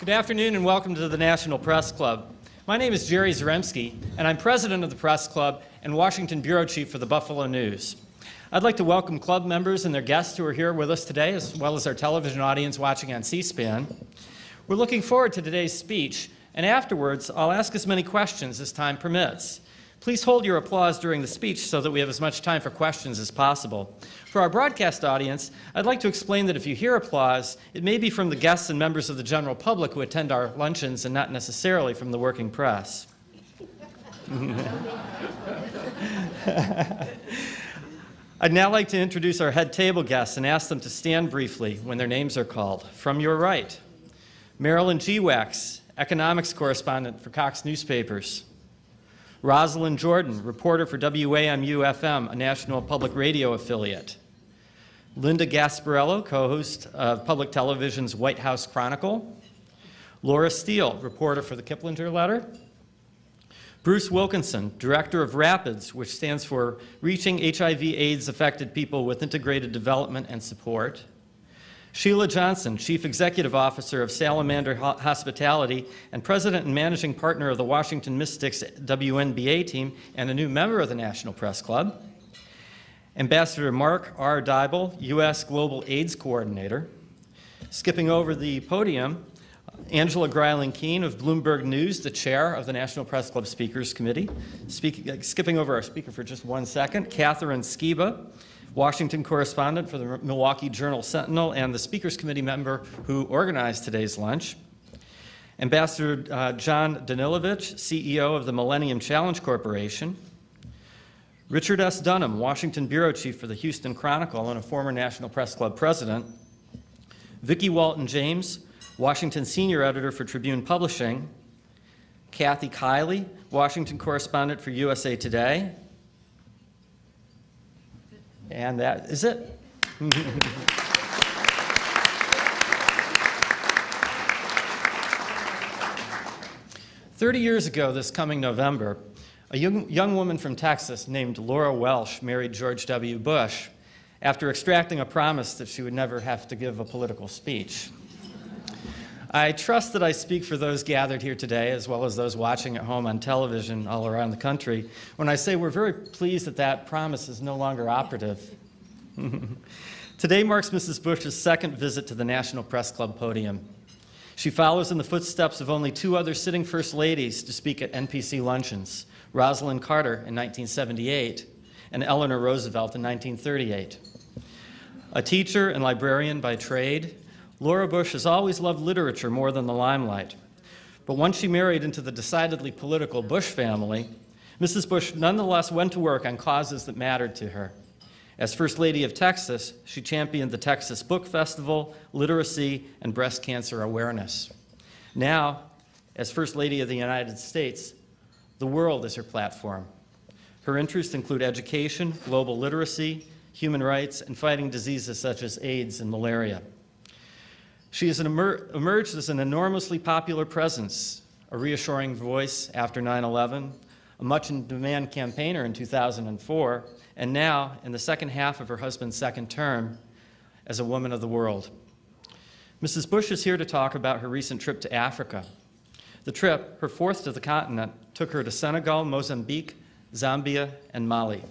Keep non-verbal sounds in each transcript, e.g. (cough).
Good afternoon and welcome to the National Press Club. My name is Jerry Zaremski, and I'm president of the Press Club and Washington Bureau Chief for the Buffalo News. I'd like to welcome club members and their guests who are here with us today, as well as our television audience watching on C SPAN. We're looking forward to today's speech, and afterwards, I'll ask as many questions as time permits. Please hold your applause during the speech so that we have as much time for questions as possible. For our broadcast audience, I'd like to explain that if you hear applause, it may be from the guests and members of the general public who attend our luncheons and not necessarily from the working press. (laughs) I'd now like to introduce our head table guests and ask them to stand briefly when their names are called. From your right, Marilyn Geewax, economics correspondent for Cox Newspapers. Rosiland Jordan, reporter for WAMU FM, a national public radio affiliate. Linda Gasparello, co host of public television's White House Chronicle. Laura Steele, reporter for the Kiplinger Letter. Bruce Wilkinson, director of RAPIDS, which stands for Reaching HIV AIDS Affected People with Integrated Development and Support. Sheila Johnson, Chief Executive Officer of Salamander Hospitality and President and Managing Partner of the Washington Mystics WNBA team and a new member of the National Press Club. Ambassador Mark R. Dybul, U.S. Global AIDS Coordinator. Skipping over the podium, Angela Greiling Keene of Bloomberg News, the chair of the National Press Club Speakers Committee. Speak, skipping over our speaker for just one second, Katherine Skiba, Washington correspondent for the Milwaukee Journal Sentinel, and the Speakers Committee member who organized today's lunch. Ambassador uh, John Danilovich, CEO of the Millennium Challenge Corporation. Richard S. Dunham, Washington Bureau Chief for the Houston Chronicle and a former National Press Club president. Vicki Walton James, Washington Senior Editor for Tribune Publishing. Kathy Kiley, Washington correspondent for USA Today. And that is it. (laughs) Thirty years ago, this coming November, a young, young woman from Texas named Laura Welch married George W. Bush after extracting a promise that she would never have to give a political speech. I trust that I speak for those gathered here today, as well as those watching at home on television all around the country, when I say we're very pleased that that promise is no longer operative. (laughs) today marks Mrs. Bush's second visit to the National Press Club podium. She follows in the footsteps of only two other sitting First Ladies to speak at NPC luncheons Rosalynn Carter in 1978 and Eleanor Roosevelt in 1938. A teacher and librarian by trade, Laura Bush has always loved literature more than the limelight. But once she married into the decidedly political Bush family, Mrs. Bush nonetheless went to work on causes that mattered to her. As First Lady of Texas, she championed the Texas Book Festival, literacy, and breast cancer awareness. Now, as First Lady of the United States, the world is her platform. Her interests include education, global literacy, human rights, and fighting diseases such as AIDS and malaria. She has emer- emerged as an enormously popular presence, a reassuring voice after 9 11, a much in demand campaigner in 2004, and now, in the second half of her husband's second term, as a woman of the world. Mrs. Bush is here to talk about her recent trip to Africa. The trip, her fourth to the continent, took her to Senegal, Mozambique, Zambia, and Mali.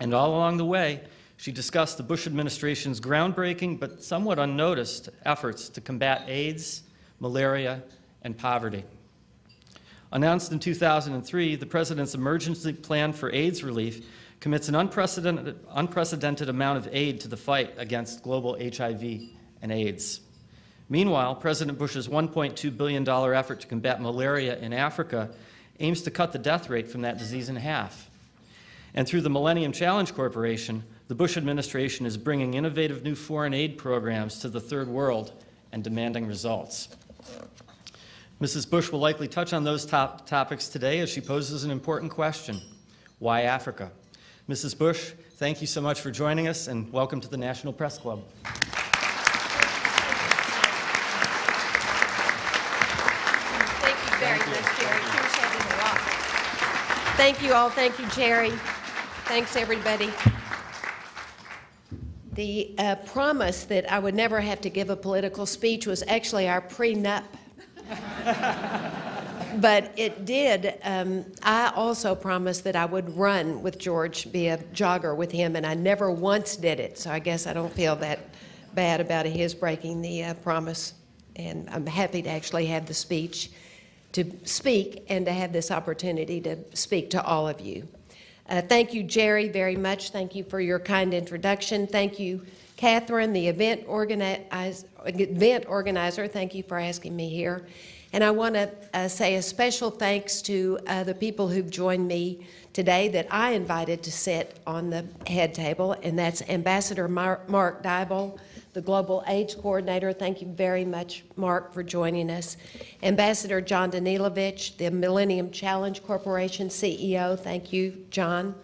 And all along the way, she discussed the Bush administration's groundbreaking but somewhat unnoticed efforts to combat AIDS, malaria, and poverty. Announced in 2003, the President's emergency plan for AIDS relief commits an unprecedented, unprecedented amount of aid to the fight against global HIV and AIDS. Meanwhile, President Bush's $1.2 billion effort to combat malaria in Africa aims to cut the death rate from that disease in half. And through the Millennium Challenge Corporation, the Bush administration is bringing innovative new foreign aid programs to the third world and demanding results. Mrs. Bush will likely touch on those top topics today as she poses an important question Why Africa? Mrs. Bush, thank you so much for joining us and welcome to the National Press Club. Thank you very much, Jerry. Thank you all. Thank you, Jerry. Thanks, everybody. The uh, promise that I would never have to give a political speech was actually our prenup (laughs) but it did. Um, I also promised that I would run with George, be a jogger with him, and I never once did it. So I guess I don't feel that bad about his breaking the uh, promise. And I'm happy to actually have the speech to speak and to have this opportunity to speak to all of you. Uh, thank you, Jerry, very much. Thank you for your kind introduction. Thank you, Katherine, the event, organize, event organizer. Thank you for asking me here. And I want to uh, say a special thanks to uh, the people who've joined me today that I invited to sit on the head table, and that's Ambassador Mar- Mark Dybul, the Global AIDS Coordinator. Thank you very much, Mark, for joining us. Ambassador John Danilovich, the Millennium Challenge Corporation CEO. Thank you, John.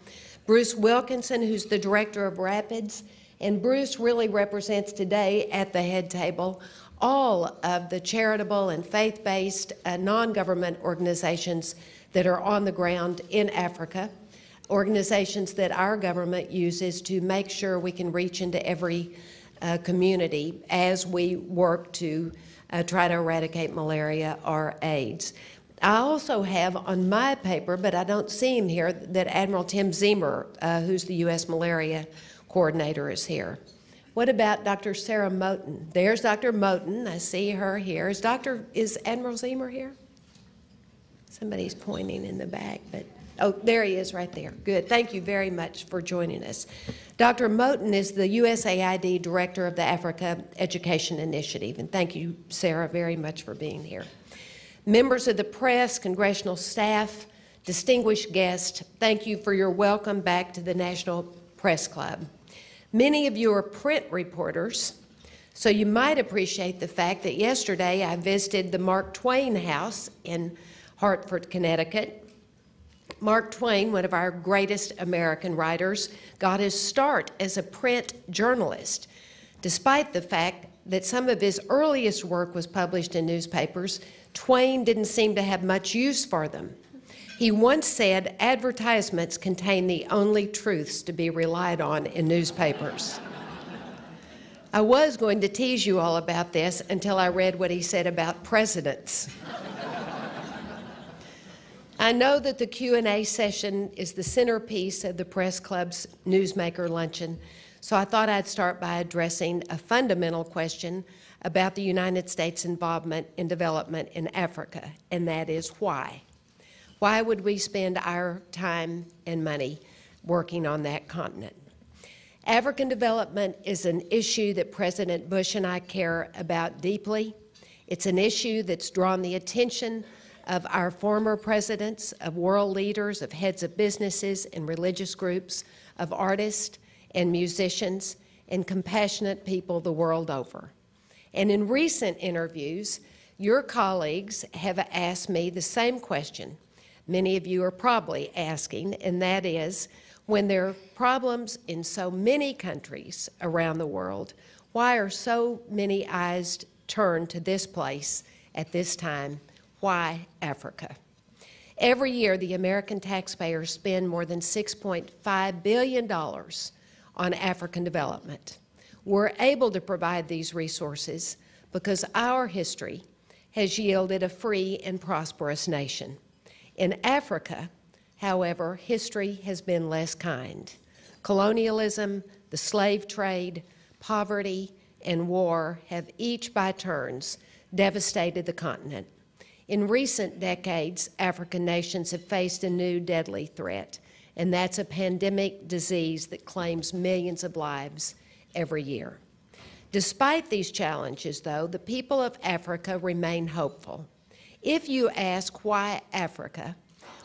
Bruce Wilkinson, who's the Director of Rapids. And Bruce really represents today at the head table all of the charitable and faith based uh, non government organizations that are on the ground in Africa, organizations that our government uses to make sure we can reach into every uh, community as we work to uh, try to eradicate malaria or AIDS. I also have on my paper, but I don't see him here, that Admiral Tim Ziemer, uh, who's the U.S. malaria coordinator, is here. What about Dr. Sarah Moten? There's Dr. Moten. I see her here. Is Dr. is Admiral Ziemer here? Somebody's pointing in the back, but oh, there he is right there. Good. Thank you very much for joining us. Dr. Moten is the USAID Director of the Africa Education Initiative, and thank you, Sarah, very much for being here. Members of the press, congressional staff, distinguished guests, thank you for your welcome back to the National Press Club. Many of you are print reporters, so you might appreciate the fact that yesterday I visited the Mark Twain House in Hartford, Connecticut. Mark Twain, one of our greatest American writers, got his start as a print journalist, despite the fact that some of his earliest work was published in newspapers. Twain didn't seem to have much use for them. He once said advertisements contain the only truths to be relied on in newspapers. I was going to tease you all about this until I read what he said about presidents. I know that the Q&A session is the centerpiece of the Press Club's Newsmaker Luncheon, so I thought I'd start by addressing a fundamental question about the United States' involvement in development in Africa, and that is why. Why would we spend our time and money working on that continent? African development is an issue that President Bush and I care about deeply. It's an issue that's drawn the attention of our former presidents, of world leaders, of heads of businesses and religious groups, of artists and musicians, and compassionate people the world over. And in recent interviews, your colleagues have asked me the same question many of you are probably asking, and that is when there are problems in so many countries around the world, why are so many eyes turned to this place at this time? Why Africa? Every year, the American taxpayers spend more than $6.5 billion on African development. We're able to provide these resources because our history has yielded a free and prosperous nation. In Africa, however, history has been less kind. Colonialism, the slave trade, poverty, and war have each by turns devastated the continent. In recent decades, African nations have faced a new deadly threat, and that's a pandemic disease that claims millions of lives every year. Despite these challenges, though, the people of Africa remain hopeful. If you ask why Africa,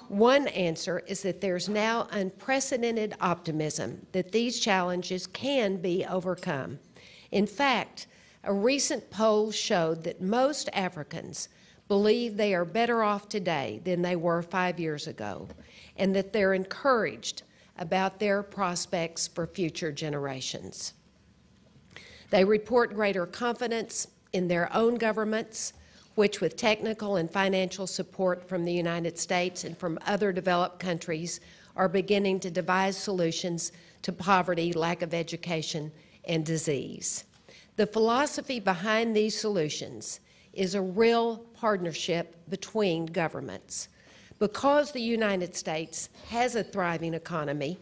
one answer is that there's now unprecedented optimism that these challenges can be overcome. In fact, a recent poll showed that most Africans believe they are better off today than they were five years ago, and that they're encouraged about their prospects for future generations. They report greater confidence in their own governments which, with technical and financial support from the United States and from other developed countries, are beginning to devise solutions to poverty, lack of education, and disease. The philosophy behind these solutions is a real partnership between governments. Because the United States has a thriving economy,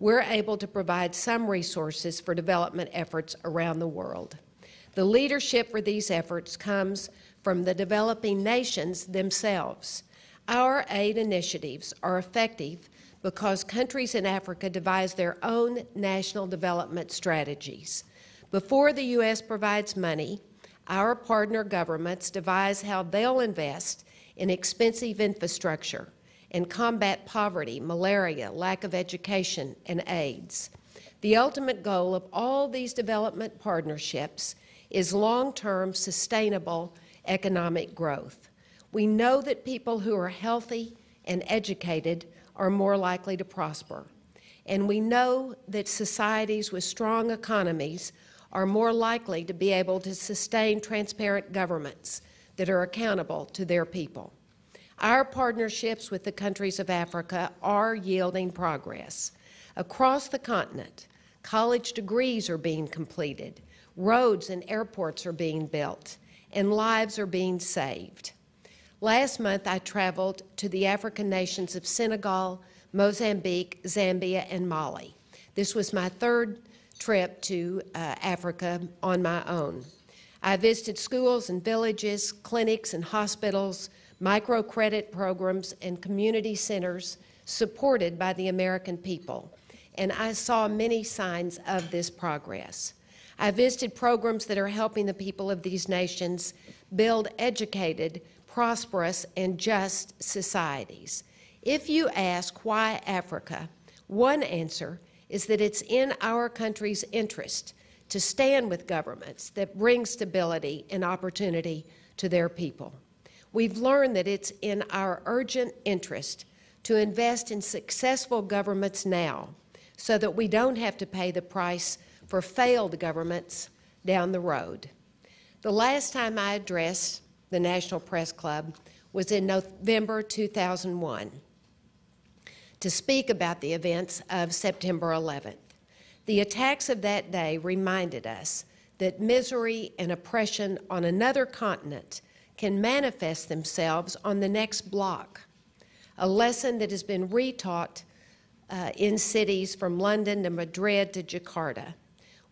we're able to provide some resources for development efforts around the world. The leadership for these efforts comes from the developing nations themselves. Our aid initiatives are effective because countries in Africa devise their own national development strategies. Before the U.S. provides money, our partner governments devise how they'll invest in expensive infrastructure and combat poverty, malaria, lack of education, and AIDS. The ultimate goal of all these development partnerships is long term sustainable economic growth. We know that people who are healthy and educated are more likely to prosper. And we know that societies with strong economies are more likely to be able to sustain transparent governments that are accountable to their people. Our partnerships with the countries of Africa are yielding progress. Across the continent, college degrees are being completed, roads and airports are being built, and lives are being saved. Last month, I traveled to the African nations of Senegal, Mozambique, Zambia, and Mali. This was my third trip to uh, Africa on my own. I visited schools and villages, clinics and hospitals, microcredit programs, and community centers supported by the American people, and I saw many signs of this progress. I visited programs that are helping the people of these nations build educated, prosperous, and just societies. If you ask why Africa, one answer is that it's in our country's interest to stand with governments that bring stability and opportunity to their people. We've learned that it's in our urgent interest to invest in successful governments now so that we don't have to pay the price for failed governments down the road. The last time I addressed the National Press Club was in November 2001 to speak about the events of September 11th. The attacks of that day reminded us that misery and oppression on another continent can manifest themselves on the next block, a lesson that has been retaught uh, in cities from London to Madrid to Jakarta.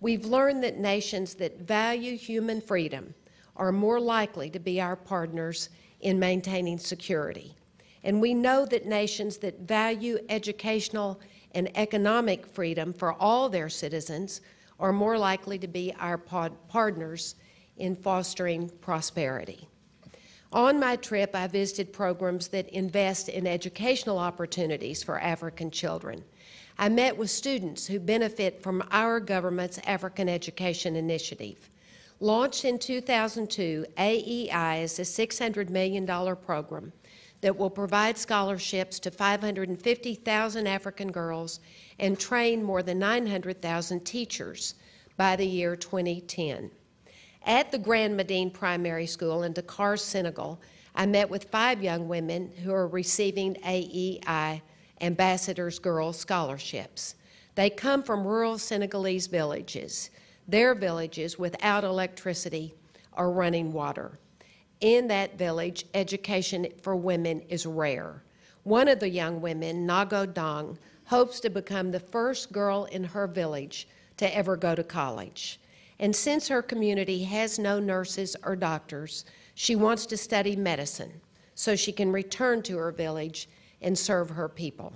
We've learned that nations that value human freedom are more likely to be our partners in maintaining security. And we know that nations that value educational and economic freedom for all their citizens are more likely to be our partners in fostering prosperity. On my trip, I visited programs that invest in educational opportunities for African children. I met with students who benefit from our government's African Education Initiative. Launched in 2002, AEI is a $600 million program that will provide scholarships to 550,000 African girls and train more than 900,000 teachers by the year 2010. At the Grand Medine Primary School in Dakar, Senegal, I met with five young women who are receiving AEI Ambassadors Girls scholarships. They come from rural Senegalese villages, their villages without electricity or running water. In that village, education for women is rare. One of the young women, Nago Dong, hopes to become the first girl in her village to ever go to college. And since her community has no nurses or doctors, she wants to study medicine so she can return to her village and serve her people.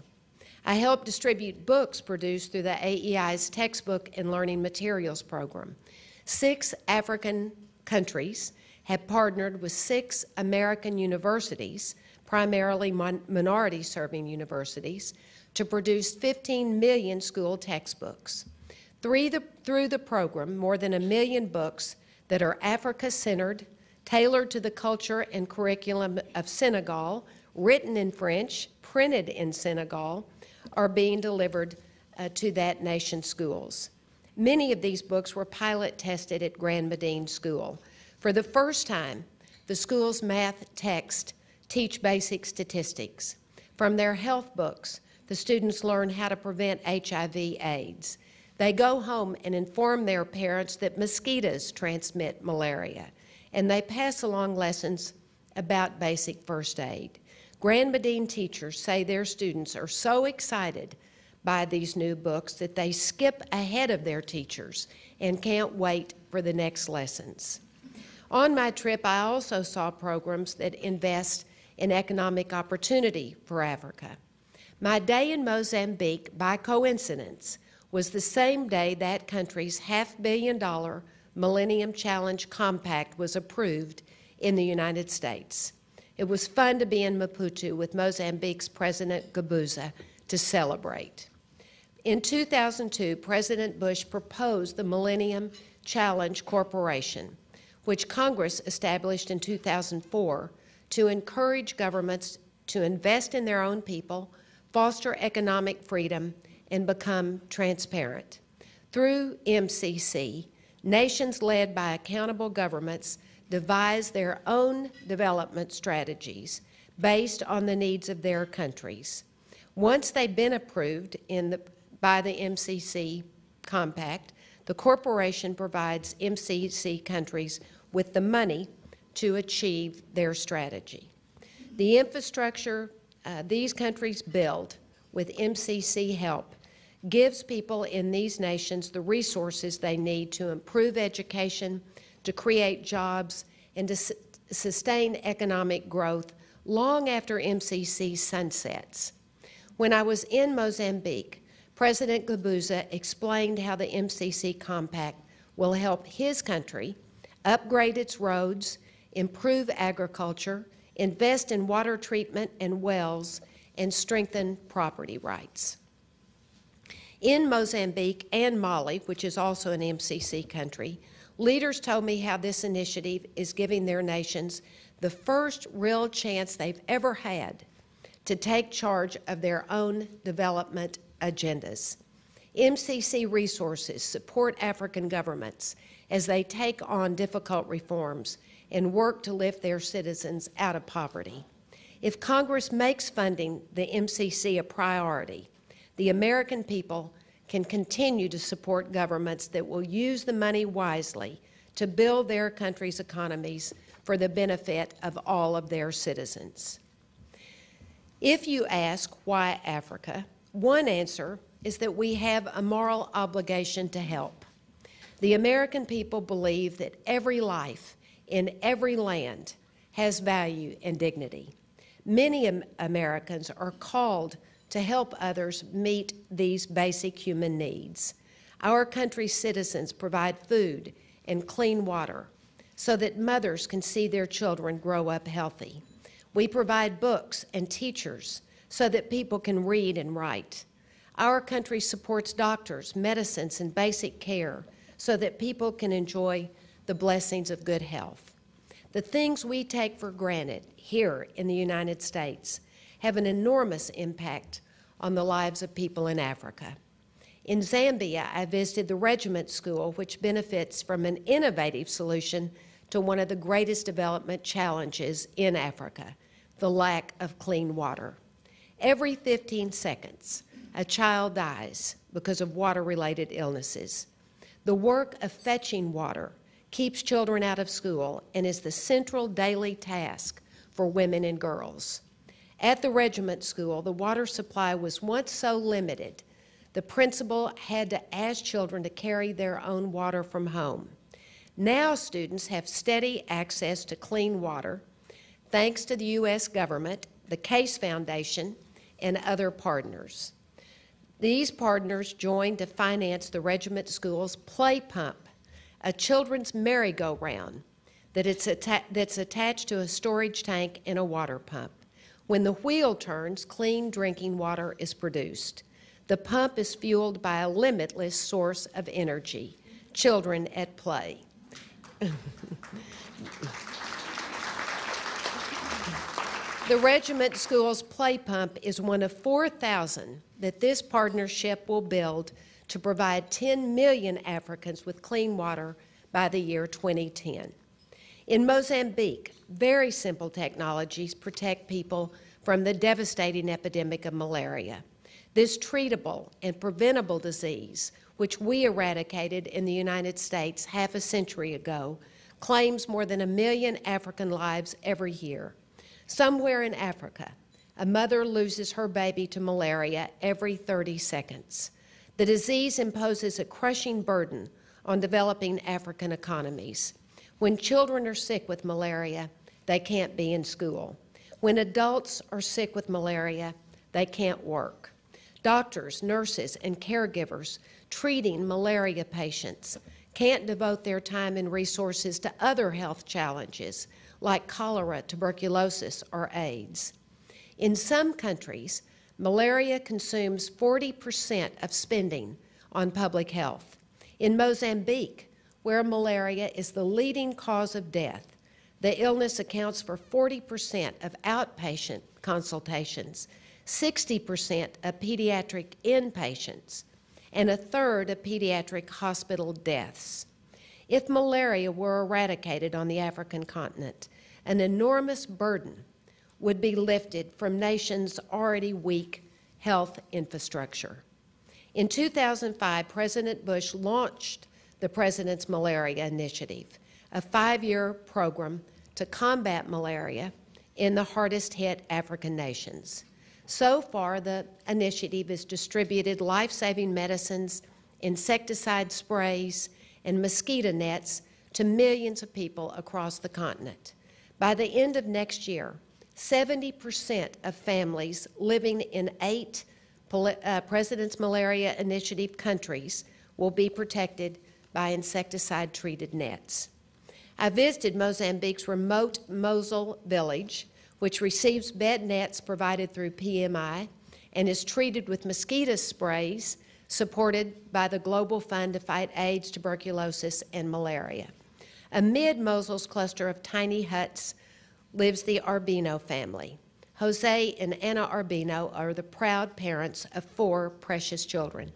I help distribute books produced through the AEI's Textbook and Learning Materials Program. Six African countries have partnered with six American universities, primarily minority serving universities, to produce 15 million school textbooks. Through the, through the program, more than a million books that are Africa centered, tailored to the culture and curriculum of Senegal, written in French, printed in Senegal, are being delivered uh, to that nation's schools. Many of these books were pilot tested at Grand Medine School. For the first time, the school's math text teach basic statistics. From their health books, the students learn how to prevent HIV AIDS. They go home and inform their parents that mosquitoes transmit malaria. and they pass along lessons about basic first aid. Grand Medine teachers say their students are so excited by these new books that they skip ahead of their teachers and can't wait for the next lessons. On my trip, I also saw programs that invest in economic opportunity for Africa. My day in Mozambique, by coincidence, was the same day that country's half billion dollar Millennium Challenge Compact was approved in the United States. It was fun to be in Maputo with Mozambique's President Guebuza to celebrate. In 2002, President Bush proposed the Millennium Challenge Corporation, which Congress established in 2004 to encourage governments to invest in their own people, foster economic freedom, and become transparent. Through MCC, nations led by accountable governments devise their own development strategies based on the needs of their countries. Once they've been approved the, by the MCC Compact, the corporation provides MCC countries with the money to achieve their strategy. The infrastructure uh, these countries build with MCC help gives people in these nations the resources they need to improve education, to create jobs, and to su sustain economic growth long after MCC sunsets. When I was in Mozambique, President Guebuza explained how the MCC Compact will help his country upgrade its roads, improve agriculture, invest in water treatment and wells, and strengthen property rights. In Mozambique and Mali, which is also an MCC country, leaders told me how this initiative is giving their nations the first real chance they've ever had to take charge of their own development agendas. MCC resources support African governments as they take on difficult reforms and work to lift their citizens out of poverty. If Congress makes funding the MCC a priority, the American people can continue to support governments that will use the money wisely to build their country's economies for the benefit of all of their citizens. If you ask why Africa, one answer is that we have a moral obligation to help. The American people believe that every life in every land has value and dignity. Many Americans are called to help others meet these basic human needs. Our country's citizens provide food and clean water so that mothers can see their children grow up healthy. We provide books and teachers so that people can read and write. Our country supports doctors, medicines, and basic care so that people can enjoy the blessings of good health. The things we take for granted here in the United States have an enormous impact on the lives of people in Africa. In Zambia, I visited the regiment school, which benefits from an innovative solution to one of the greatest development challenges in Africa the lack of clean water. Every 15 seconds, a child dies because of water related illnesses. The work of fetching water keeps children out of school and is the central daily task for women and girls. At the regiment school, the water supply was once so limited, the principal had to ask children to carry their own water from home. Now, students have steady access to clean water thanks to the U.S. government, the Case Foundation, and other partners. These partners joined to finance the regiment school's play pump, a children's merry-go-round that atta that's attached to a storage tank and a water pump. When the wheel turns, clean drinking water is produced. The pump is fueled by a limitless source of energy, children at play. (laughs) the regiment school's play pump is one of 4,000 that this partnership will build to provide 10 million Africans with clean water by the year 2010. In Mozambique, very simple technologies protect people from the devastating epidemic of malaria. This treatable and preventable disease, which we eradicated in the United States half a century ago, claims more than a million African lives every year. Somewhere in Africa, a mother loses her baby to malaria every 30 seconds. The disease imposes a crushing burden on developing African economies. When children are sick with malaria, they can't be in school. When adults are sick with malaria, they can't work. Doctors, nurses, and caregivers treating malaria patients can't devote their time and resources to other health challenges like cholera, tuberculosis, or AIDS. In some countries, malaria consumes 40% of spending on public health. In Mozambique, where malaria is the leading cause of death, the illness accounts for 40% of outpatient consultations, 60% of pediatric inpatients, and a third of pediatric hospital deaths. If malaria were eradicated on the African continent, an enormous burden would be lifted from nations' already weak health infrastructure. In 2005, President Bush launched the President's Malaria Initiative, a five year program to combat malaria in the hardest hit African nations. So far, the initiative has distributed life saving medicines, insecticide sprays, and mosquito nets to millions of people across the continent. By the end of next year, 70% of families living in eight uh, President's Malaria Initiative countries will be protected by insecticide treated nets. I visited Mozambique's remote Mosul village which receives bed nets provided through PMI and is treated with mosquito sprays supported by the Global Fund to fight AIDS, tuberculosis, and malaria. Amid Mosul's cluster of tiny huts lives the Arbino family. Jose and Anna Arbino are the proud parents of four precious children.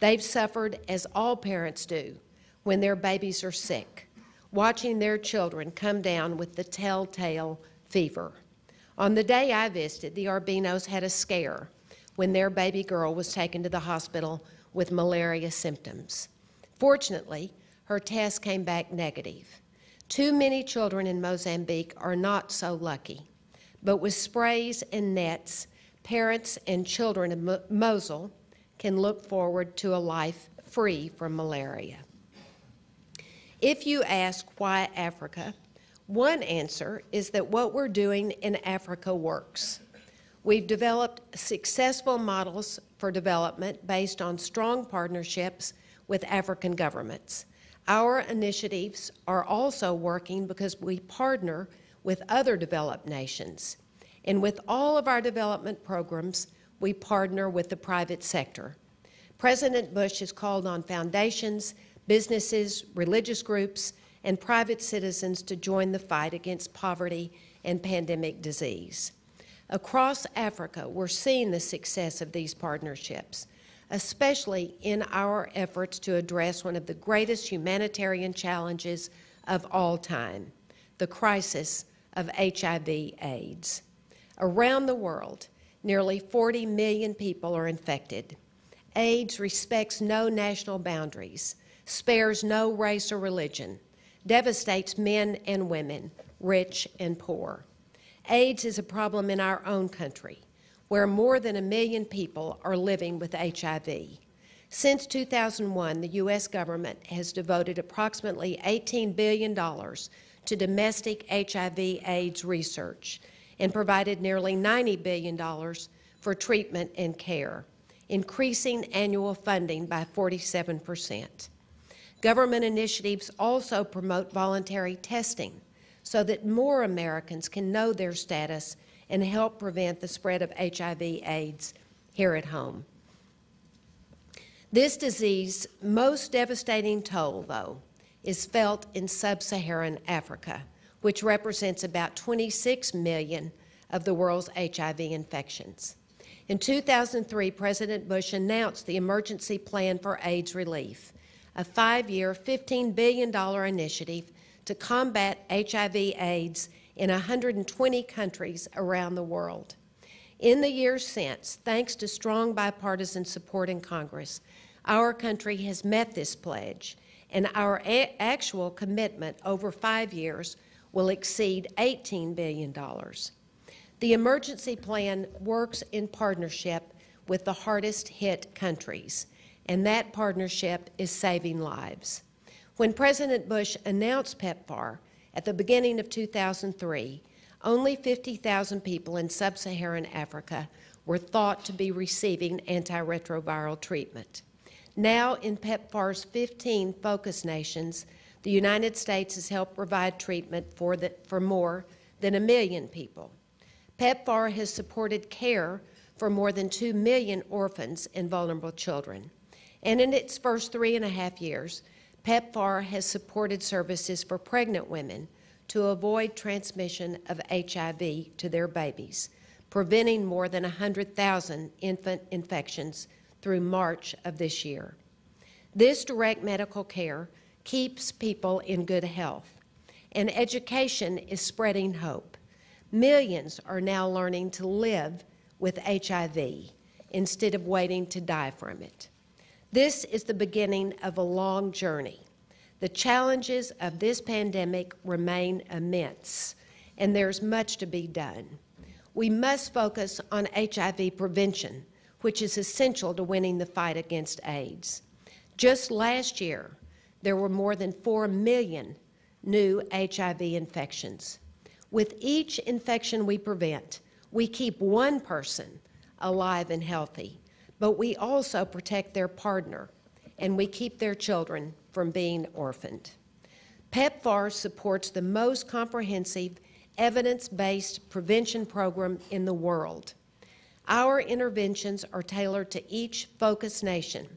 They've suffered, as all parents do, when their babies are sick, watching their children come down with the telltale fever. On the day I visited, the Arbinos had a scare when their baby girl was taken to the hospital with malaria symptoms. Fortunately, her test came back negative. Too many children in Mozambique are not so lucky, but with sprays and nets, parents and children in Mosul can look forward to a life free from malaria. If you ask why Africa, one answer is that what we're doing in Africa works. We've developed successful models for development based on strong partnerships with African governments. Our initiatives are also working because we partner with other developed nations. And with all of our development programs, we partner with the private sector. President Bush has called on foundations, businesses, religious groups, and private citizens to join the fight against poverty and pandemic disease. Across Africa, we're seeing the success of these partnerships, especially in our efforts to address one of the greatest humanitarian challenges of all time the crisis of HIV/AIDS. Around the world, nearly 40 million people are infected. AIDS respects no national boundaries, spares no race or religion devastates men and women, rich and poor. AIDS is a problem in our own country, where more than a million people are living with HIV. Since 2001, the U.S. government has devoted approximately $18 billion to domestic HIV/AIDS research and provided nearly $90 billion for treatment and care, increasing annual funding by 47 percent. Government initiatives also promote voluntary testing so that more Americans can know their status and help prevent the spread of HIV/AIDS here at home. This disease, most devastating toll, though, is felt in sub Saharan Africa, which represents about 26 million of the world's HIV infections. In 2003, President Bush announced the Emergency Plan for AIDS Relief a five year, $15 billion initiative to combat HIV/AIDS in 120 countries around the world. In the years since, thanks to strong bipartisan support in Congress, our country has met this pledge and our a- actual commitment over five years will exceed $18 billion. The emergency plan works in partnership with the hardest hit countries, and that partnership is saving lives. When President Bush announced PEPFAR at the beginning of 2003, only 50,000 people in sub Saharan Africa were thought to be receiving antiretroviral treatment. Now, in PEPFAR's 15 focus nations, the United States has helped provide treatment for, the, for more than a million people. PEPFAR has supported care for more than 2 million orphans and vulnerable children. And in its first three and a half years, PEPFAR has supported services for pregnant women to avoid transmission of HIV to their babies, preventing more than 100,000 infant infections through March of this year. This direct medical care keeps people in good health, and education is spreading hope. Millions are now learning to live with HIV instead of waiting to die from it. This is the beginning of a long journey. The challenges of this pandemic remain immense, and there's much to be done. We must focus on HIV prevention, which is essential to winning the fight against AIDS. Just last year, there were more than 4 million new HIV infections. With each infection we prevent, we keep one person alive and healthy, but we also protect their partner and we keep their children from being orphaned. PEPFAR supports the most comprehensive evidence based prevention program in the world. Our interventions are tailored to each focus nation,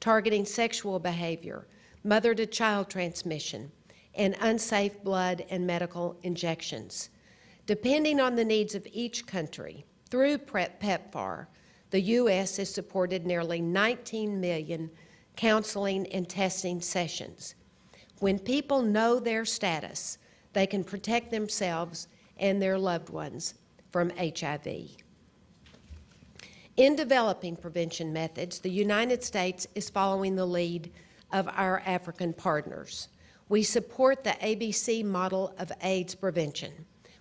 targeting sexual behavior, mother to child transmission, and unsafe blood and medical injections. Depending on the needs of each country, through PEPFAR, the U.S. has supported nearly 19 million counseling and testing sessions. When people know their status, they can protect themselves and their loved ones from HIV. In developing prevention methods, the United States is following the lead of our African partners. We support the ABC model of AIDS prevention,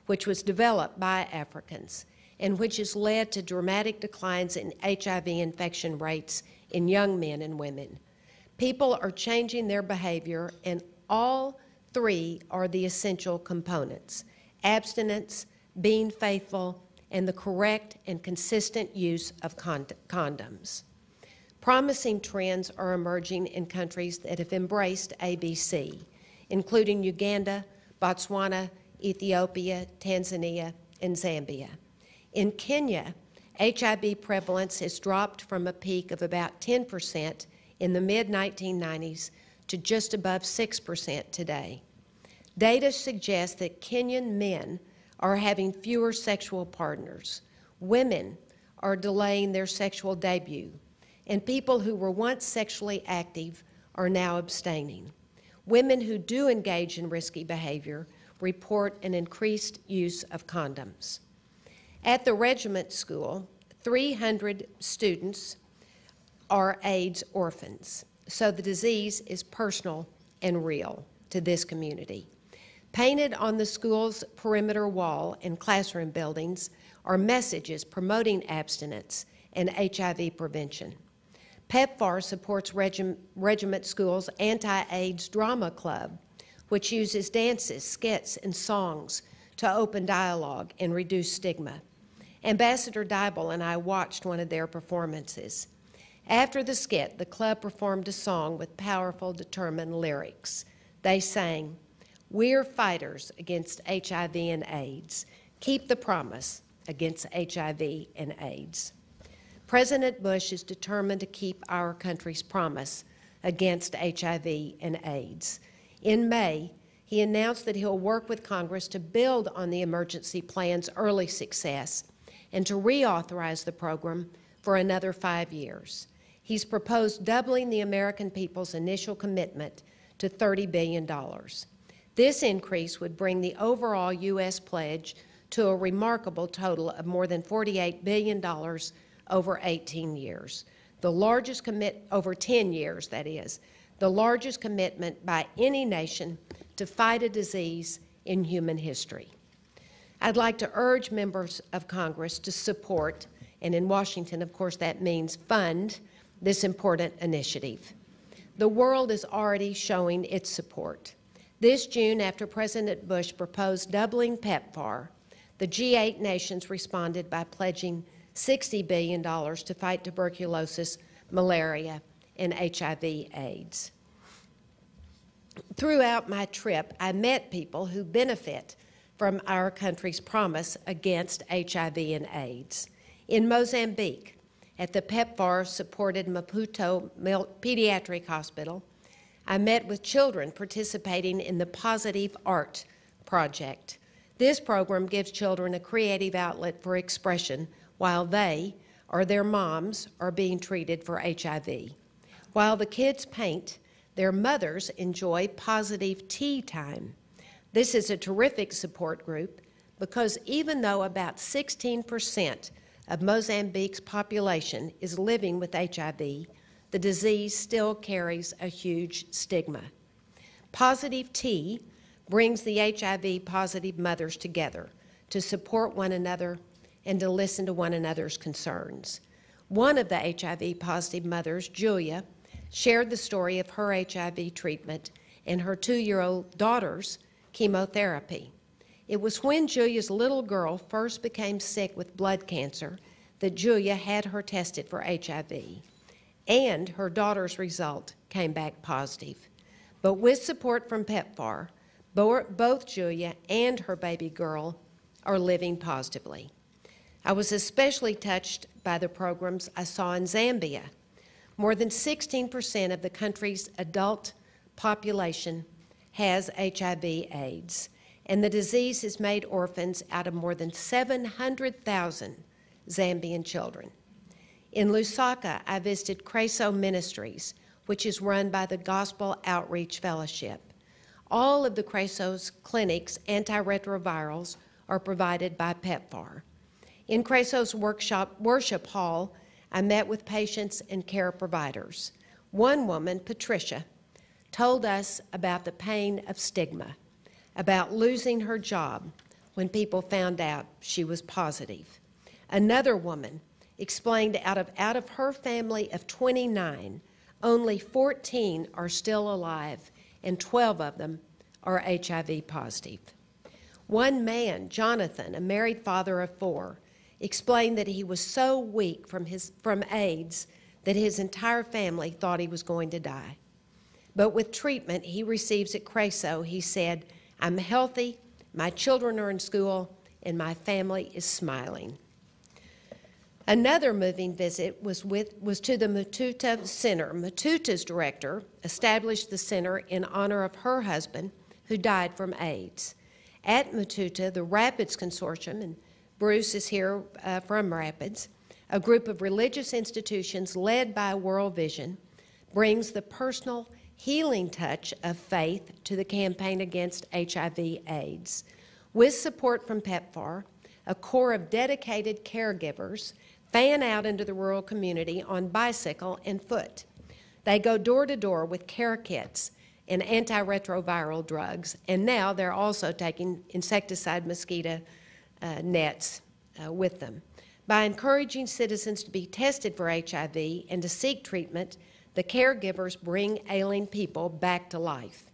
which was developed by Africans and which has led to dramatic declines in HIV infection rates in young men and women. People are changing their behavior, and all three are the essential components abstinence, being faithful, and the correct and consistent use of cond- condoms. Promising trends are emerging in countries that have embraced ABC, including Uganda, Botswana, Ethiopia, Tanzania, and Zambia. In Kenya, HIV prevalence has dropped from a peak of about 10% in the mid 1990s to just above 6% today. Data suggests that Kenyan men are having fewer sexual partners. Women are delaying their sexual debut, and people who were once sexually active are now abstaining. Women who do engage in risky behavior report an increased use of condoms. At the regiment school, 300 students are AIDS orphans, so the disease is personal and real to this community. Painted on the school's perimeter wall and classroom buildings are messages promoting abstinence and HIV prevention. PEPFAR supports Regim- Regiment School's Anti AIDS Drama Club, which uses dances, skits, and songs to open dialogue and reduce stigma. Ambassador Dybul and I watched one of their performances. After the skit, the club performed a song with powerful, determined lyrics. They sang, We're fighters against HIV and AIDS. Keep the promise against HIV and AIDS. President Bush is determined to keep our country's promise against HIV and AIDS. In May, he announced that he'll work with Congress to build on the emergency plan's early success and to reauthorize the program for another five years. He's proposed doubling the American people's initial commitment to $30 billion. This increase would bring the overall U.S. pledge to a remarkable total of more than $48 billion over 18 years, the largest commit over 10 years, that is, the largest commitment by any nation to fight a disease in human history. I'd like to urge members of Congress to support, and in Washington, of course, that means fund, this important initiative. The world is already showing its support. This June, after President Bush proposed doubling PEPFAR, the G8 nations responded by pledging $60 billion to fight tuberculosis, malaria, and HIV/AIDS. Throughout my trip, I met people who benefit from our country's promise against HIV and AIDS. In Mozambique, at the PEPFAR supported Maputo Pediatric Hospital, I met with children participating in the Positive Art Project. This program gives children a creative outlet for expression while they or their moms are being treated for HIV. While the kids paint, their mothers enjoy positive tea time. This is a terrific support group because even though about 16% of Mozambique's population is living with HIV, the disease still carries a huge stigma. Positive Tea brings the HIV positive mothers together to support one another and to listen to one another's concerns. One of the HIV positive mothers, Julia, shared the story of her HIV treatment and her two year old daughter's chemotherapy. It was when Julia's little girl first became sick with blood cancer that Julia had her tested for HIV, and her daughter's result came back positive. But with support from PEPFAR, both Julia and her baby girl are living positively. I was especially touched by the programs I saw in Zambia. More than 16% of the country's adult population has HIV AIDS, and the disease has made orphans out of more than 700,000 Zambian children. In Lusaka, I visited Chreso Ministries, which is run by the Gospel Outreach Fellowship. All of the Chreso's clinics' antiretrovirals are provided by PEPFAR. In Chreso's workshop, worship hall, I met with patients and care providers. One woman, Patricia, told us about the pain of stigma, about losing her job when people found out she was positive. Another woman explained out of, out of her family of 29, only 14 are still alive, and 12 of them are HIV positive. One man, Jonathan, a married father of four, explained that he was so weak from, his, from AIDS that his entire family thought he was going to die. But with treatment he receives at Chreso, he said, I'm healthy, my children are in school, and my family is smiling. Another moving visit was, with, was to the Matuta Center. Matuta's director established the center in honor of her husband, who died from AIDS. At Matuta, the Rapids Consortium, and Bruce is here uh, from Rapids, a group of religious institutions led by World Vision, brings the personal healing touch of faith to the campaign against HIV/AIDS. With support from PEPFAR, a corps of dedicated caregivers fan out into the rural community on bicycle and foot. They go door to door with care kits and antiretroviral drugs, and now they're also taking insecticide mosquito uh, nets uh, with them. By encouraging citizens to be tested for HIV and to seek treatment, the caregivers bring ailing people back to life.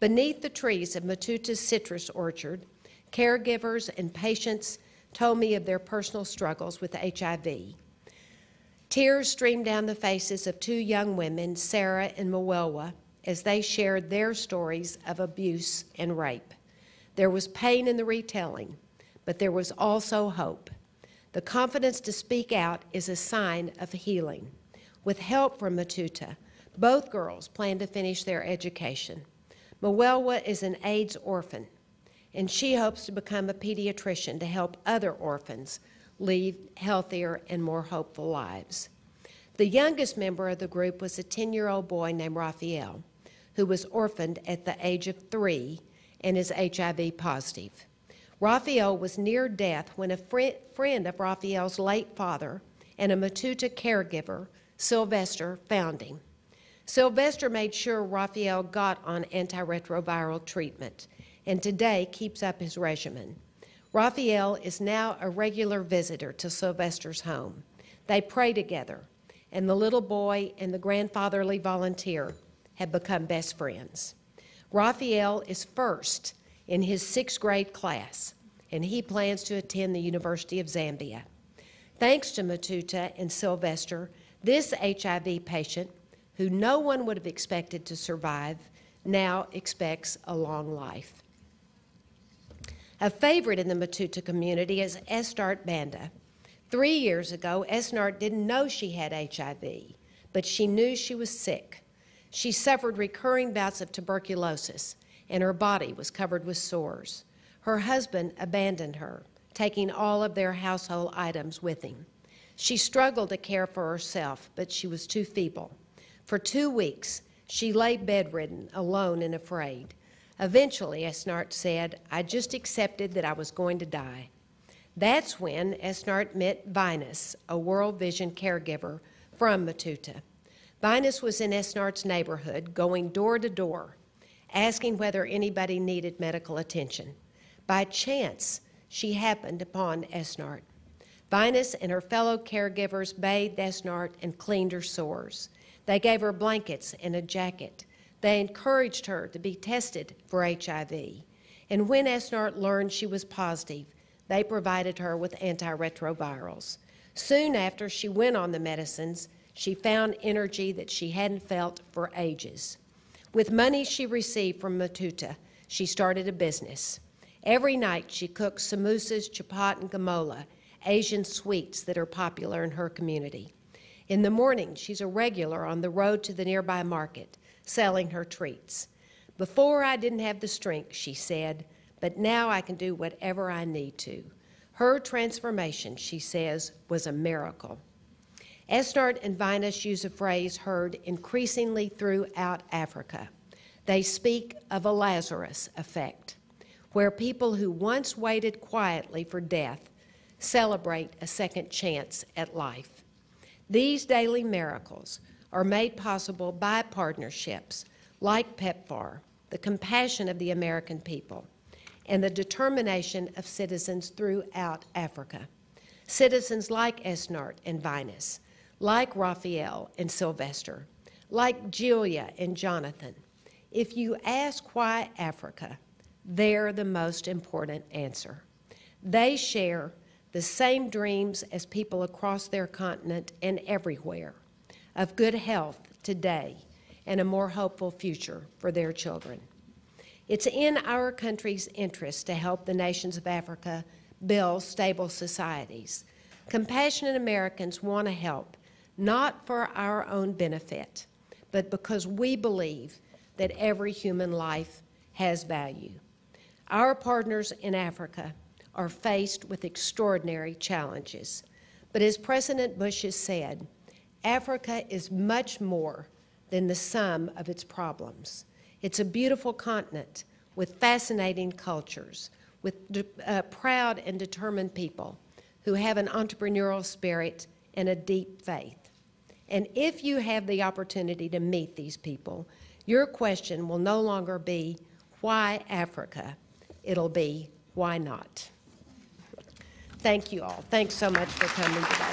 Beneath the trees of Matuta's citrus orchard, caregivers and patients told me of their personal struggles with HIV. Tears streamed down the faces of two young women, Sarah and Mwelwa, as they shared their stories of abuse and rape. There was pain in the retelling, but there was also hope. The confidence to speak out is a sign of healing. With help from Matuta, both girls plan to finish their education. Mwelwa is an AIDS orphan, and she hopes to become a pediatrician to help other orphans lead healthier and more hopeful lives. The youngest member of the group was a 10 year old boy named Raphael, who was orphaned at the age of three and is HIV positive. Raphael was near death when a friend of Raphael's late father and a Matuta caregiver, Sylvester, found him. Sylvester made sure Raphael got on antiretroviral treatment and today keeps up his regimen. Raphael is now a regular visitor to Sylvester's home. They pray together, and the little boy and the grandfatherly volunteer have become best friends. Raphael is first in his sixth grade class, and he plans to attend the University of Zambia. Thanks to Matuta and Sylvester, this HIV patient, who no one would have expected to survive, now expects a long life. A favorite in the Matuta community is Esnart Banda. Three years ago, Esnart didn't know she had HIV, but she knew she was sick. She suffered recurring bouts of tuberculosis, and her body was covered with sores. Her husband abandoned her, taking all of their household items with him. She struggled to care for herself, but she was too feeble. For two weeks, she lay bedridden, alone and afraid. Eventually, Esnart said, I just accepted that I was going to die. That's when Esnart met Vinus, a World Vision caregiver from Matuta. Vinus was in Esnart's neighborhood, going door to door, asking whether anybody needed medical attention. By chance, she happened upon Esnart. Vinus and her fellow caregivers bathed Esnart and cleaned her sores. They gave her blankets and a jacket. They encouraged her to be tested for HIV. And when Esnart learned she was positive, they provided her with antiretrovirals. Soon after she went on the medicines, she found energy that she hadn't felt for ages. With money she received from Matuta, she started a business. Every night she cooked samosas, chapat, and gamola, Asian sweets that are popular in her community. In the morning, she's a regular on the road to the nearby market, selling her treats. Before I didn't have the strength, she said, but now I can do whatever I need to. Her transformation, she says, was a miracle. Esnart and Vinus use a phrase heard increasingly throughout Africa. They speak of a Lazarus effect, where people who once waited quietly for death celebrate a second chance at life. These daily miracles are made possible by partnerships like PEPFAR, the compassion of the American people, and the determination of citizens throughout Africa. Citizens like Esnart and Vinus like Raphael and Sylvester, like Julia and Jonathan. If you ask why Africa, they're the most important answer. They share the same dreams as people across their continent and everywhere of good health today and a more hopeful future for their children. It's in our country's interest to help the nations of Africa build stable societies. Compassionate Americans want to help not for our own benefit, but because we believe that every human life has value. Our partners in Africa are faced with extraordinary challenges. But as President Bush has said, Africa is much more than the sum of its problems. It's a beautiful continent with fascinating cultures, with uh, proud and determined people who have an entrepreneurial spirit and a deep faith. And if you have the opportunity to meet these people, your question will no longer be, why Africa? It'll be, why not? Thank you all. Thanks so much for coming today.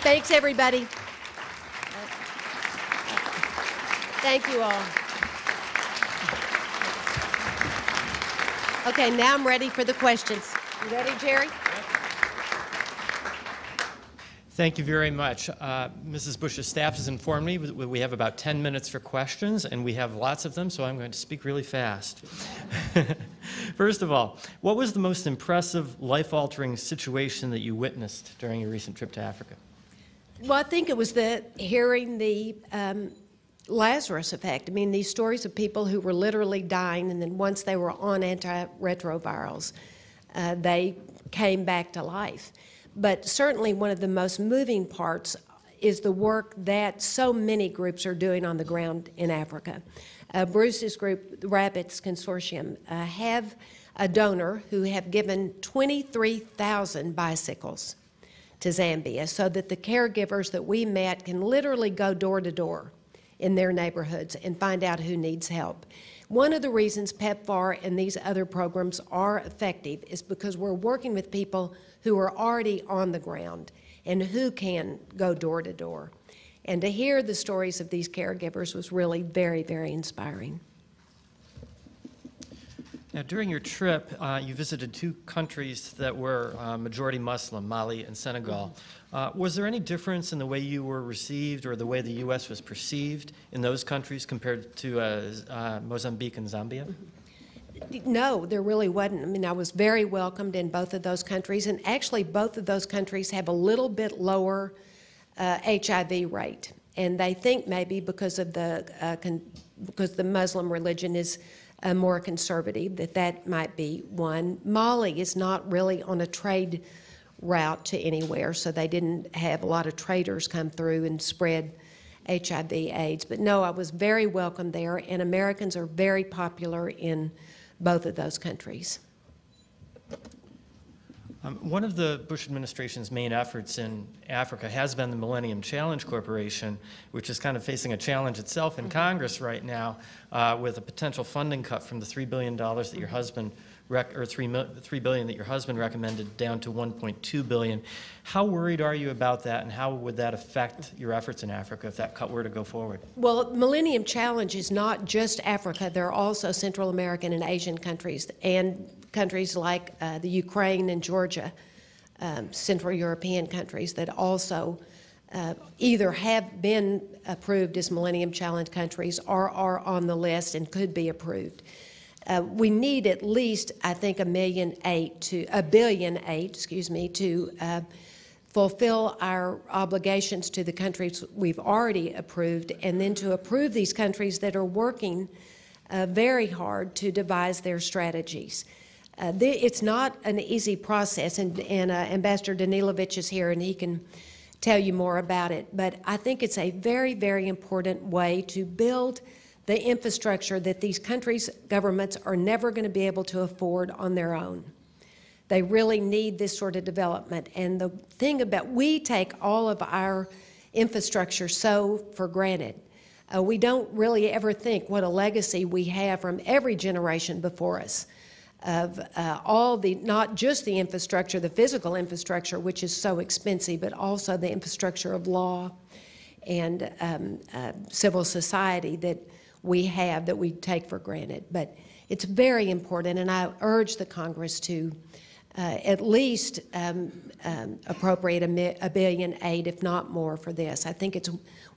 Thanks, everybody. Thank you all. Okay, now I'm ready for the questions. You ready, Jerry? Thank you very much. Uh, Mrs. Bush's staff has informed me that we have about 10 minutes for questions, and we have lots of them, so I'm going to speak really fast. (laughs) (laughs) First of all, what was the most impressive, life altering situation that you witnessed during your recent trip to Africa? Well, I think it was the hearing the um, Lazarus effect. I mean, these stories of people who were literally dying, and then once they were on antiretrovirals, uh, they came back to life. But certainly, one of the most moving parts is the work that so many groups are doing on the ground in Africa. Uh, Bruce's group, the Rapids Consortium, uh, have a donor who have given 23,000 bicycles to Zambia so that the caregivers that we met can literally go door to door in their neighborhoods and find out who needs help. One of the reasons PEPFAR and these other programs are effective is because we're working with people who are already on the ground and who can go door to door. And to hear the stories of these caregivers was really very, very inspiring. Now, during your trip, uh, you visited two countries that were uh, majority Muslim, Mali and Senegal. Uh, was there any difference in the way you were received or the way the U.S. was perceived in those countries compared to uh, uh, Mozambique and Zambia? No, there really wasn't. I mean, I was very welcomed in both of those countries, and actually, both of those countries have a little bit lower HIV uh, rate, and they think maybe because of the con- because the Muslim religion is uh, more conservative, that that might be one. Mali is not really on a trade route to anywhere, so they didn't have a lot of traders come through and spread HIV AIDS. But no, I was very welcome there, and Americans are very popular in both of those countries. Um, one of the Bush administration's main efforts in Africa has been the Millennium Challenge Corporation, which is kind of facing a challenge itself in mm-hmm. Congress right now uh, with a potential funding cut from the $3 billion that your husband rec- or three, three billion that your husband recommended down to 1.2 billion. How worried are you about that, and how would that affect your efforts in Africa if that cut were to go forward? Well, Millennium Challenge is not just Africa. There are also Central American and Asian countries, and countries like uh, the Ukraine and Georgia, um, Central European countries that also. Uh, either have been approved as Millennium Challenge countries or are on the list and could be approved. Uh, we need at least, I think, a million eight to a billion eight, excuse me, to uh, fulfill our obligations to the countries we've already approved, and then to approve these countries that are working uh, very hard to devise their strategies. Uh, it's not an easy process, and, and uh, Ambassador Danilovich is here, and he can tell you more about it. But I think it's a very, very important way to build the infrastructure that these countries' governments are never going to be able to afford on their own. They really need this sort of development. And the thing about we take all of our infrastructure so for granted. Uh, we don't really ever think what a legacy we have from every generation before us of uh, all the, not just the infrastructure, the physical infrastructure, which is so expensive, but also the infrastructure of law and um, uh, civil society that we have that we take for granted. But it's very important, and I urge the Congress to uh, at least um, um, appropriate a, mi- a billion aid, if not more, for this. I think it's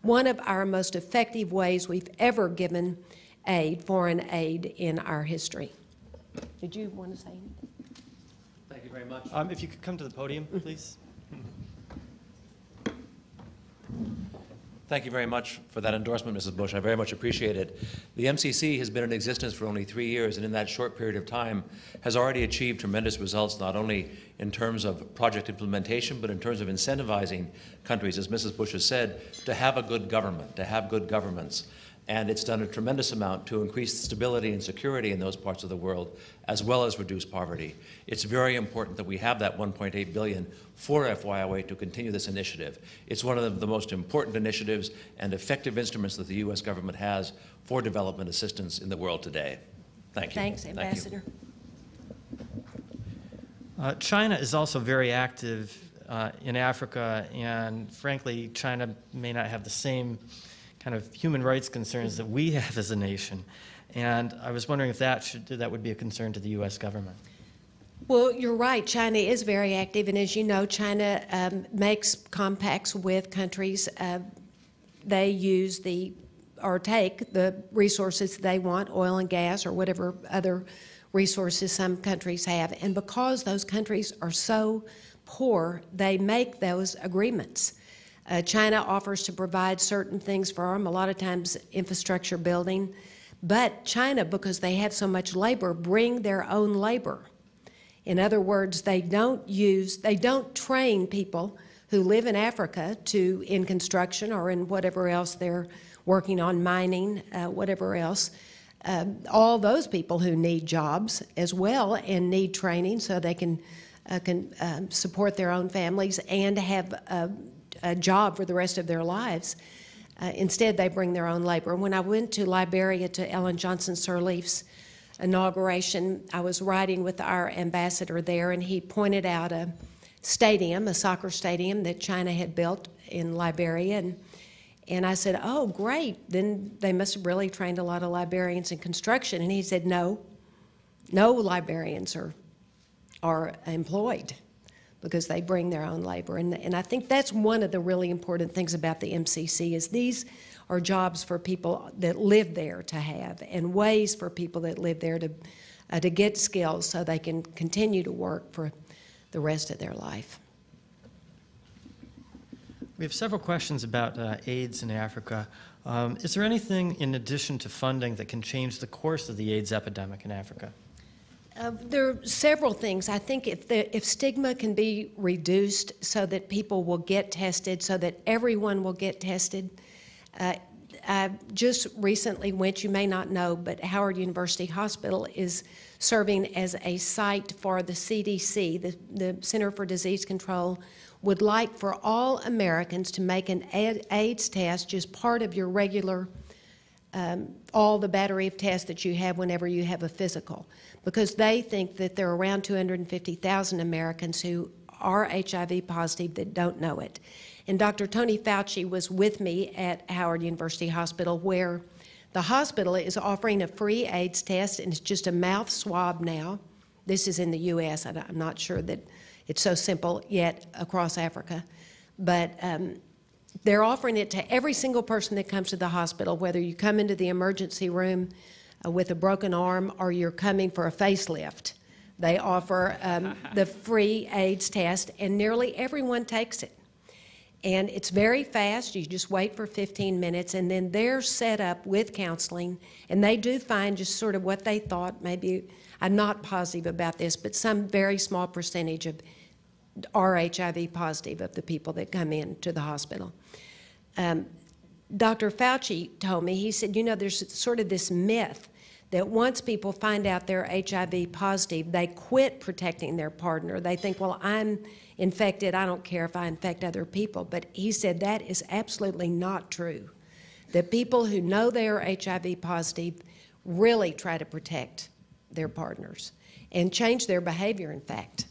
one of our most effective ways we've ever given aid, foreign aid, in our history. Did you want to say anything? Thank you very much. Um, if you could come to the podium, please. Thank you very much for that endorsement, Mrs. Bush. I very much appreciate it. The MCC has been in existence for only three years, and in that short period of time has already achieved tremendous results, not only in terms of project implementation, but in terms of incentivizing countries, as Mrs. Bush has said, to have a good government, to have good governments and it's done a tremendous amount to increase stability and security in those parts of the world as well as reduce poverty. It's very important that we have that 1.8 billion for FY08 to continue this initiative. It's one of the most important initiatives and effective instruments that the US government has for development assistance in the world today. Thank you. Thanks, Ambassador. Thank uh, China is also very active uh, in Africa, and frankly, China may not have the same kind of human rights concerns that we have as a nation. And I was wondering if that, should, that would be a concern to the U.S. government. Well, you're right. China is very active, and as you know, China um, makes compacts with countries. Uh, they use the or take the resources they want, oil and gas, or whatever other resources some countries have. And because those countries are so poor, they make those agreements. Uh, China offers to provide certain things for them, a lot of times infrastructure building. But China, because they have so much labor, bring their own labor. In other words, they don't use, they don't train people who live in Africa to in construction or in whatever else they're working on, mining, uh, whatever else. Um, all those people who need jobs as well and need training so they can uh, can um, support their own families and have a, job for the rest of their lives. Uh, instead, they bring their own labor. When I went to Liberia to Ellen Johnson Sirleaf's inauguration, I was riding with our ambassador there, and he pointed out a stadium, a soccer stadium that China had built in Liberia. And, and I said, Oh, great. Then they must have really trained a lot of Liberians in construction. And he said, No, no Liberians are, are employed because they bring their own labor. And, and I think that's one of the really important things about the MCC is these are jobs for people that live there to have and ways for people that live there to, uh, to get skills so they can continue to work for the rest of their life. We have several questions about uh, AIDS in Africa. Um, is there anything in addition to funding that can change the course of the AIDS epidemic in Africa? Uh, there are several things. I think if, the, if stigma can be reduced so that people will get tested, so that everyone will get tested. Uh, I just recently went, you may not know, but Howard University Hospital is serving as a site for the CDC, the, the Center for Disease Control, would like for all Americans to make an AIDS test just part of your regular, um, all the battery of tests that you have whenever you have a physical because they think that there are around 250,000 Americans who are HIV positive that don't know it. And Dr. Tony Fauci was with me at Howard University Hospital, where the hospital is offering a free AIDS test, and it's just a mouth swab now. This is in the U.S. I'm not sure that it's so simple yet across Africa. But um, they're offering it to every single person that comes to the hospital, whether you come into the emergency room uh, with a broken arm or you're coming for a facelift. They offer um, the free AIDS test, and nearly everyone takes it. And it's very fast. You just wait for 15 minutes, and then they're set up with counseling, and they do find just sort of what they thought. Maybe I'm not positive about this, but some very small percentage of are HIV positive of the people that come in to the hospital. Um, Dr. Fauci told me, he said, you know, there's sort of this myth that once people find out they're HIV positive, they quit protecting their partner. They think, well, I'm infected, I don't care if I infect other people. But he said that is absolutely not true. That people who know they are HIV positive really try to protect their partners and change their behavior, in fact,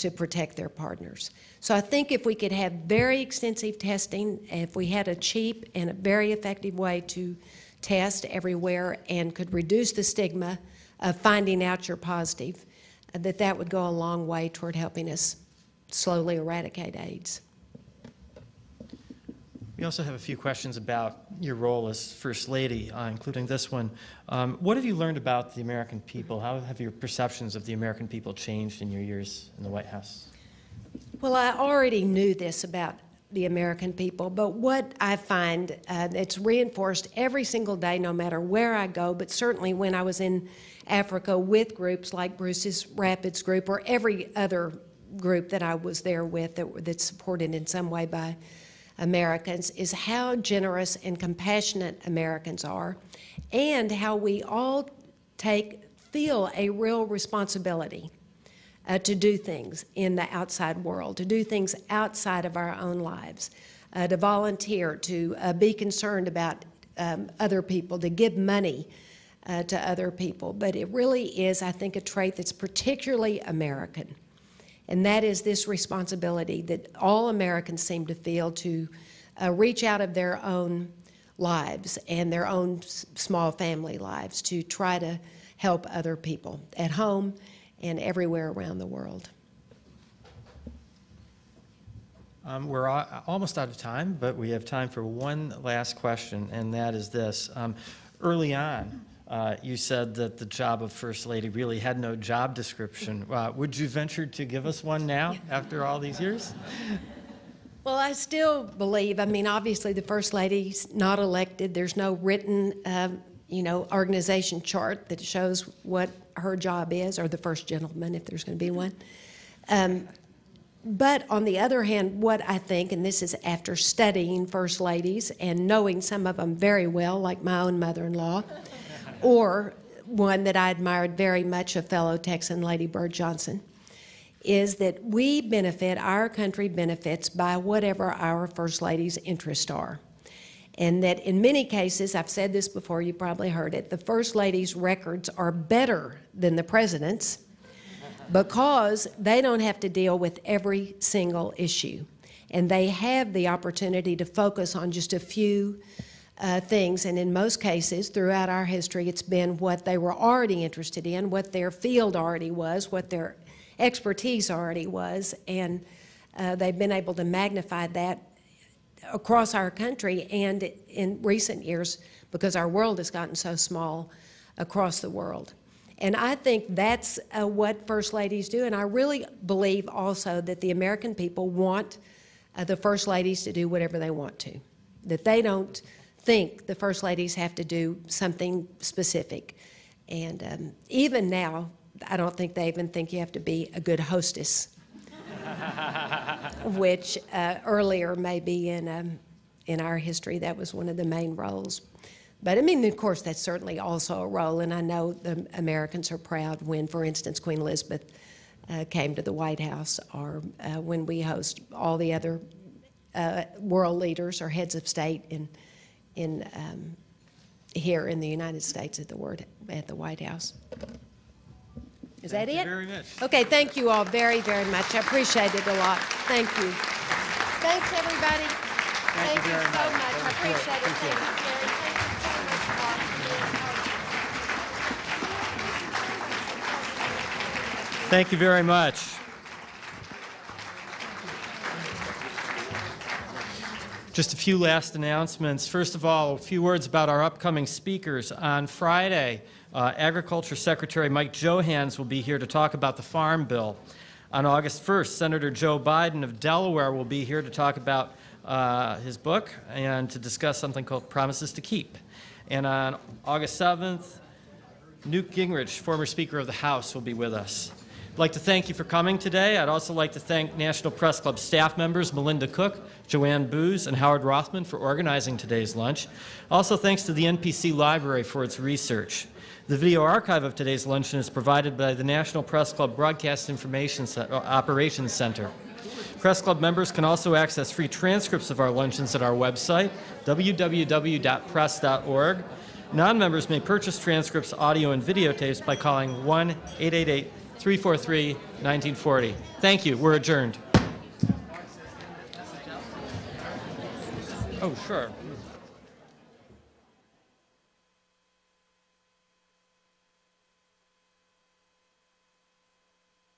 to protect their partners. So I think if we could have very extensive testing, if we had a cheap and a very effective way to test everywhere and could reduce the stigma of finding out you're positive, that that would go a long way toward helping us slowly eradicate AIDS. We also have a few questions about your role as First Lady, uh, including this one. Um, what have you learned about the American people? How have your perceptions of the American people changed in your years in the White House? Well, I already knew this about the American people, but what I find uh, it's reinforced every single day, no matter where I go, but certainly when I was in Africa with groups like Bruce's Rapids group or every other group that I was there with that, that's supported in some way by Americans, is how generous and compassionate Americans are and how we all take, feel a real responsibility uh, to do things in the outside world, to do things outside of our own lives, uh, to volunteer, to uh, be concerned about um, other people, to give money uh, to other people. But it really is, I think, a trait that's particularly American. And that is this responsibility that all Americans seem to feel to uh, reach out of their own lives and their own small family lives to try to help other people at home and everywhere around the world. Um, we're almost out of time, but we have time for one last question, and that is this. Um, early on, uh, you said that the job of First Lady really had no job description. Uh, would you venture to give us one now after all these years? (laughs) Well, I still believe, I mean, obviously the First Lady's not elected. There's no written, uh, you know, organization chart that shows what her job is, or the first gentleman, if there's going to be one. Um, but on the other hand, what I think, and this is after studying first ladies and knowing some of them very well, like my own mother in law, or one that I admired very much, a fellow Texan, Lady Bird Johnson, is that we benefit, our country benefits by whatever our First Lady's interests are. And that in many cases, I've said this before, you probably heard it, the First Lady's records are better than the President's because they don't have to deal with every single issue. And they have the opportunity to focus on just a few uh, things. And in most cases, throughout our history, it's been what they were already interested in, what their field already was, what their expertise already was. And uh, they've been able to magnify that across our country and in recent years because our world has gotten so small across the world. And I think that's uh, what First Ladies do. And I really believe also that the American people want uh, the First Ladies to do whatever they want to, that they don't think the First Ladies have to do something specific. And um, even now, I don't think they even think you have to be a good hostess, (laughs) which uh, earlier maybe in, um, in our history that was one of the main roles. But I mean, of course, that's certainly also a role, and I know the Americans are proud when, for instance, Queen Elizabeth uh, came to the White House, or uh, when we host all the other uh, world leaders or heads of state in, in um, here in the United States at the word at the White House. Is Thank that you it? very much. Okay, thank you all very, very much. I appreciate it a lot. Thank you. Thanks, everybody. Thank you very so much. much. I appreciate it. Thank you. Thank you so. Thank you very much. Just a few last announcements. First of all, a few words about our upcoming speakers. On Friday, uh, Agriculture Secretary Mike Johanns will be here to talk about the Farm Bill. On August 1st, Senator Joe Biden of Delaware will be here to talk about uh, his book and to discuss something called Promises to Keep. And on August 7th, Newt Gingrich, former Speaker of the House, will be with us. I'd like to thank you for coming today. I'd also like to thank National Press Club staff members Melinda Cook, Joanne Booz, and Howard Rothman for organizing today's lunch. Also, thanks to the NPC Library for its research. The video archive of today's luncheon is provided by the National Press Club Broadcast Information uh, Operations Center. Press Club members can also access free transcripts of our luncheons at our website, www.press.org. Non-members may purchase transcripts, audio, and videotapes by calling 1-888-343-1940. Thank you. We're adjourned. Oh, sure.